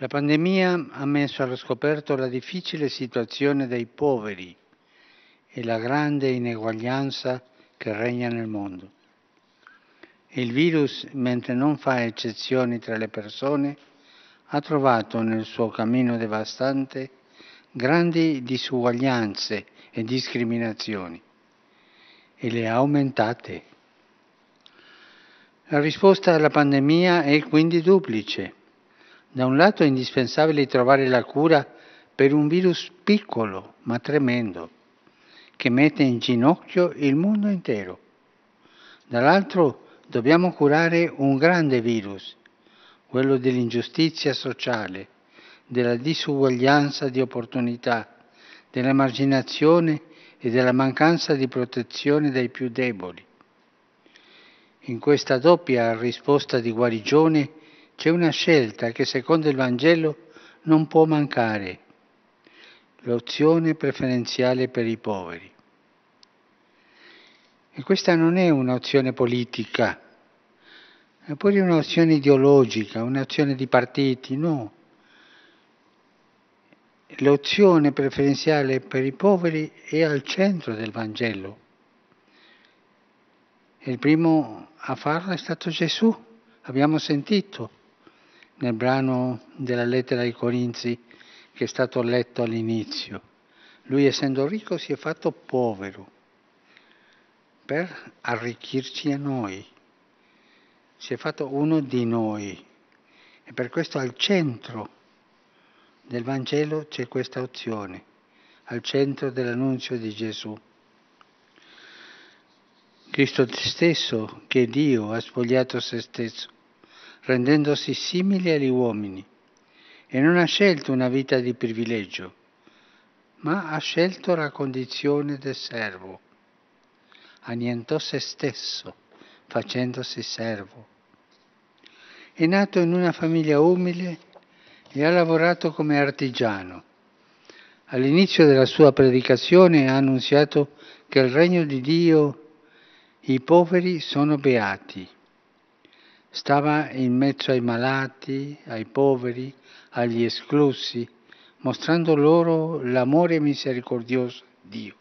La pandemia ha messo allo scoperto la difficile situazione dei poveri e la grande ineguaglianza che regna nel mondo. Il virus, mentre non fa eccezioni tra le persone, ha trovato nel suo cammino devastante grandi disuguaglianze e discriminazioni e le ha aumentate. La risposta alla pandemia è quindi duplice. Da un lato è indispensabile trovare la cura per un virus piccolo ma tremendo, che mette in ginocchio il mondo intero. Dall'altro dobbiamo curare un grande virus, quello dell'ingiustizia sociale, della disuguaglianza di opportunità, dell'emarginazione e della mancanza di protezione dei più deboli. In questa doppia risposta di guarigione c'è una scelta che secondo il Vangelo non può mancare, l'opzione preferenziale per i poveri. E questa non è un'opzione politica, è pure un'opzione ideologica, un'opzione di partiti, no. L'opzione preferenziale per i poveri è al centro del Vangelo. Il primo a farlo è stato Gesù, abbiamo sentito nel brano della lettera ai Corinzi che è stato letto all'inizio. Lui essendo ricco si è fatto povero per arricchirci a noi. Si è fatto uno di noi e per questo al centro del Vangelo c'è questa opzione, al centro dell'annunzio di Gesù. Cristo stesso, che Dio, ha spogliato se stesso rendendosi simile agli uomini, e non ha scelto una vita di privilegio, ma ha scelto la condizione del servo. Annientò se stesso, facendosi servo. È nato in una famiglia umile e ha lavorato come artigiano. All'inizio della sua predicazione ha annunziato che il regno di Dio, i poveri sono beati Stava in mezzo ai malati, ai poveri, agli esclusi, mostrando loro l'amore misericordioso di Dio.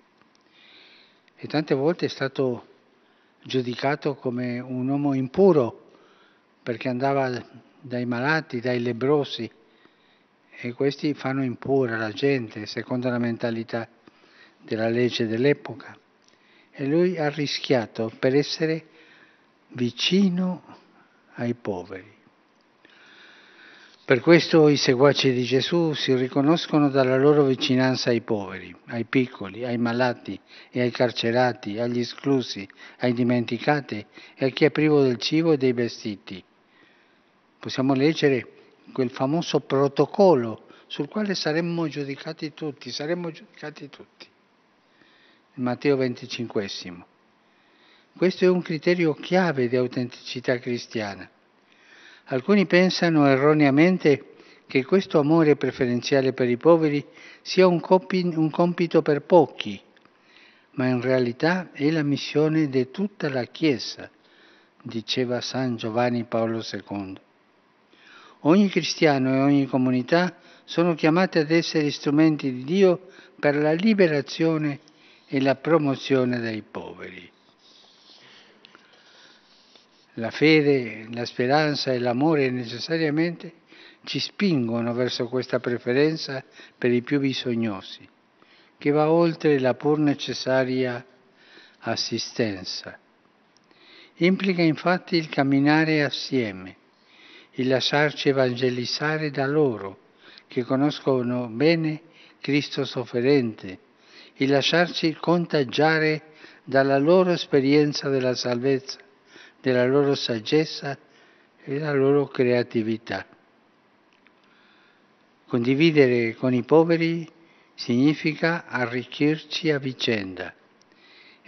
E tante volte è stato giudicato come un uomo impuro perché andava dai malati, dai lebrosi e questi fanno impura la gente secondo la mentalità della legge dell'epoca. E lui ha rischiato per essere vicino ai poveri. Per questo i seguaci di Gesù si riconoscono dalla loro vicinanza ai poveri, ai piccoli, ai malati e ai carcerati, agli esclusi, ai dimenticati e a chi è privo del cibo e dei vestiti. Possiamo leggere quel famoso protocollo sul quale saremmo giudicati tutti, saremmo giudicati tutti. Matteo 25. Questo è un criterio chiave di autenticità cristiana. Alcuni pensano erroneamente che questo amore preferenziale per i poveri sia un, compi- un compito per pochi, ma in realtà è la missione di tutta la Chiesa, diceva San Giovanni Paolo II. Ogni cristiano e ogni comunità sono chiamati ad essere strumenti di Dio per la liberazione e la promozione dei poveri. La fede, la speranza e l'amore necessariamente ci spingono verso questa preferenza per i più bisognosi, che va oltre la pur necessaria assistenza. Implica infatti il camminare assieme, il lasciarci evangelizzare da loro, che conoscono bene Cristo sofferente, il lasciarci contagiare dalla loro esperienza della salvezza della loro saggezza e della loro creatività. Condividere con i poveri significa arricchirci a vicenda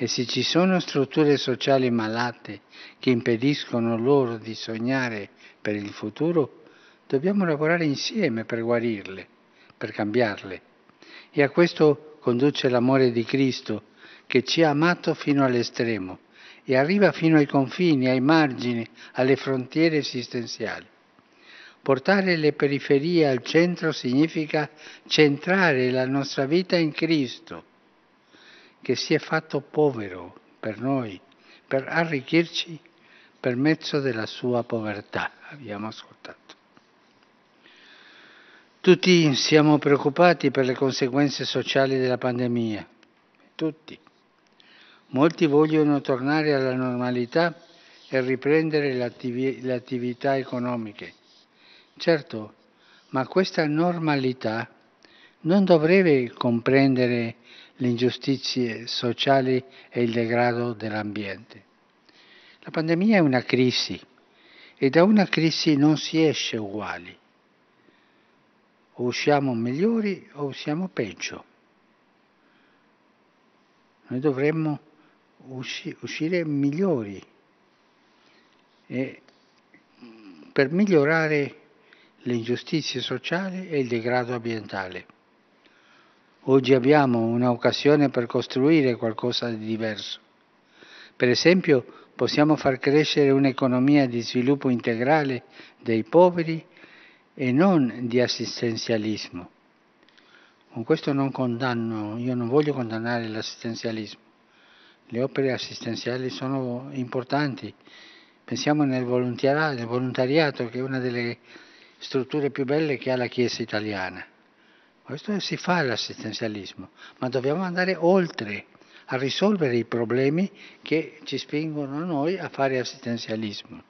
e se ci sono strutture sociali malate che impediscono loro di sognare per il futuro, dobbiamo lavorare insieme per guarirle, per cambiarle. E a questo conduce l'amore di Cristo che ci ha amato fino all'estremo e arriva fino ai confini, ai margini, alle frontiere esistenziali. Portare le periferie al centro significa centrare la nostra vita in Cristo, che si è fatto povero per noi, per arricchirci per mezzo della sua povertà. Abbiamo ascoltato. Tutti siamo preoccupati per le conseguenze sociali della pandemia, tutti. Molti vogliono tornare alla normalità e riprendere le, attivi- le attività economiche. Certo, ma questa normalità non dovrebbe comprendere le ingiustizie sociali e il degrado dell'ambiente. La pandemia è una crisi e da una crisi non si esce uguali. O usciamo migliori o usciamo peggio. Noi dovremmo usci- uscire migliori e per migliorare le ingiustizie sociali e il degrado ambientale. Oggi abbiamo un'occasione per costruire qualcosa di diverso. Per esempio, possiamo far crescere un'economia di sviluppo integrale dei poveri e non di assistenzialismo. Con questo non condanno, io non voglio condannare l'assistenzialismo. Le opere assistenziali sono importanti. Pensiamo nel volontariato, che è una delle strutture più belle che ha la Chiesa italiana. Questo si fa l'assistenzialismo, ma dobbiamo andare oltre a risolvere i problemi che ci spingono noi a fare assistenzialismo.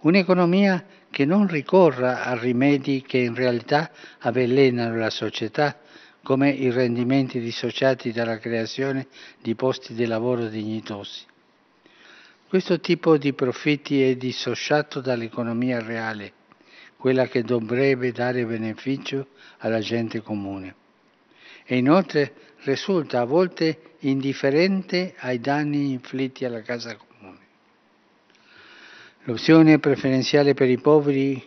Un'economia che non ricorra a rimedi che in realtà avvelenano la società, come i rendimenti dissociati dalla creazione di posti di lavoro dignitosi. Questo tipo di profitti è dissociato dall'economia reale quella che dovrebbe dare beneficio alla gente comune. E inoltre risulta a volte indifferente ai danni inflitti alla casa comune. L'opzione preferenziale per i poveri,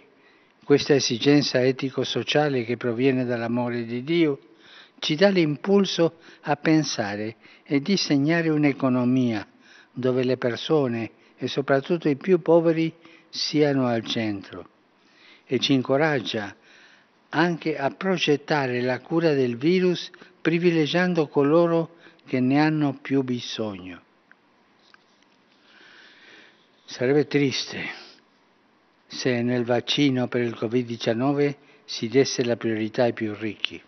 questa esigenza etico-sociale che proviene dall'amore di Dio, ci dà l'impulso a pensare e disegnare un'economia dove le persone e soprattutto i più poveri siano al centro e ci incoraggia anche a progettare la cura del virus privilegiando coloro che ne hanno più bisogno. Sarebbe triste se nel vaccino per il Covid-19 si desse la priorità ai più ricchi.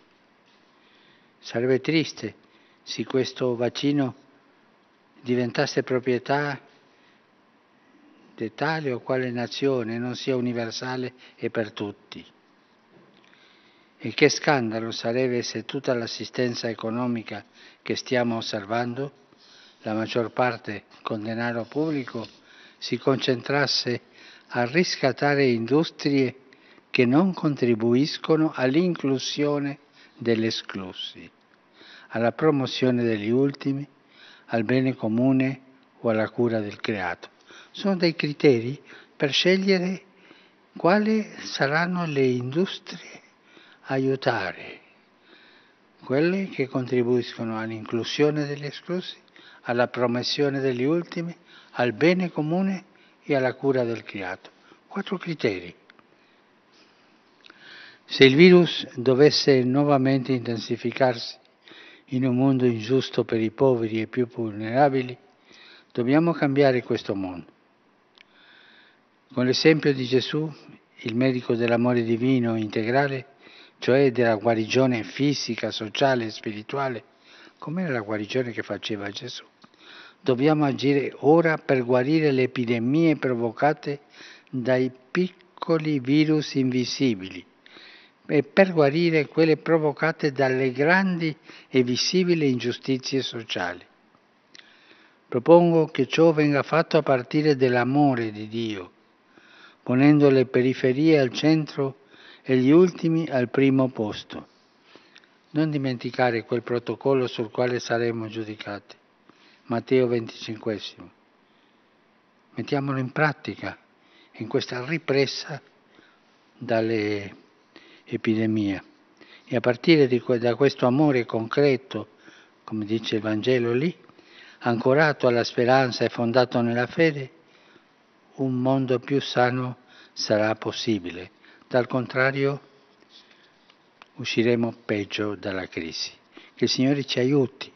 Sarebbe triste se questo vaccino diventasse proprietà di tale o quale nazione non sia universale e per tutti. E che scandalo sarebbe se tutta l'assistenza economica che stiamo osservando, la maggior parte con denaro pubblico, si concentrasse a riscattare industrie che non contribuiscono all'inclusione degli esclusi, alla promozione degli ultimi, al bene comune o alla cura del creato sono dei criteri per scegliere quali saranno le industrie a aiutare, quelle che contribuiscono all'inclusione degli esclusi, alla promozione degli ultimi, al bene comune e alla cura del creato. Quattro criteri. Se il virus dovesse nuovamente intensificarsi in un mondo ingiusto per i poveri e più vulnerabili, dobbiamo cambiare questo mondo. Con l'esempio di Gesù, il medico dell'amore divino integrale, cioè della guarigione fisica, sociale e spirituale, com'era la guarigione che faceva Gesù. Dobbiamo agire ora per guarire le epidemie provocate dai piccoli virus invisibili e per guarire quelle provocate dalle grandi e visibili ingiustizie sociali. Propongo che ciò venga fatto a partire dall'amore di Dio ponendo le periferie al centro e gli ultimi al primo posto. Non dimenticare quel protocollo sul quale saremo giudicati. Matteo 25. Mettiamolo in pratica in questa ripresa dalle epidemia. E a partire di, da questo amore concreto, come dice il Vangelo lì, ancorato alla speranza e fondato nella fede, un mondo più sano sarà possibile. Dal contrario usciremo peggio dalla crisi. Che il Signore ci aiuti,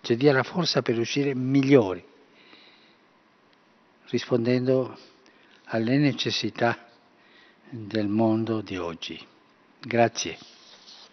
ci dia la forza per uscire migliori, rispondendo alle necessità del mondo di oggi. Grazie.